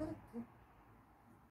Mm-hmm.